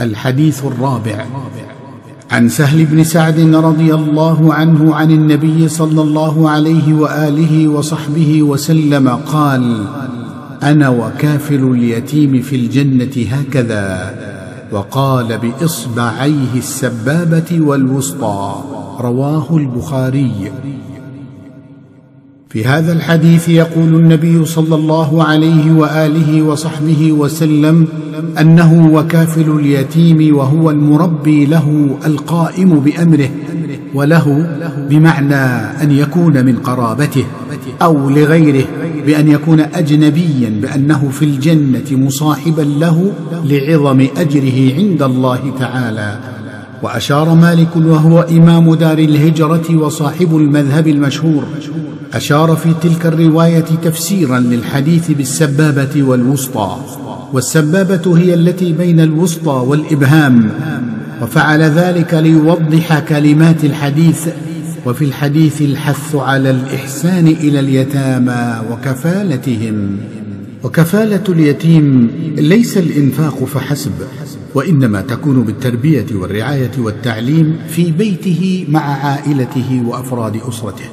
الحديث الرابع عن سهل بن سعد رضي الله عنه عن النبي صلى الله عليه وآله وصحبه وسلم قال أنا وكافل اليتيم في الجنة هكذا وقال بإصبعيه السبابة والوسطى رواه البخاري. في هذا الحديث يقول النبي صلى الله عليه وآله وصحبه وسلم أنه وكافل اليتيم وهو المربي له القائم بأمره وله بمعنى أن يكون من قرابته أو لغيره بأن يكون اجنبيا بأنه في الجنة مصاحبا له لعظم أجره عند الله تعالى. وأشار مالك وهو إمام دار الهجرة وصاحب المذهب المشهور. أشار في تلك الرواية تفسيرا للحديث بالسبابة والوسطى والسبابة هي التي بين الوسطى والإبهام وفعل ذلك ليوضح كلمات الحديث وفي الحديث الحث على الإحسان إلى اليتامى وكفالتهم. وكفالة اليتيم ليس الإنفاق فحسب وإنما تكون بالتربية والرعاية والتعليم في بيته مع عائلته وأفراد أسرته.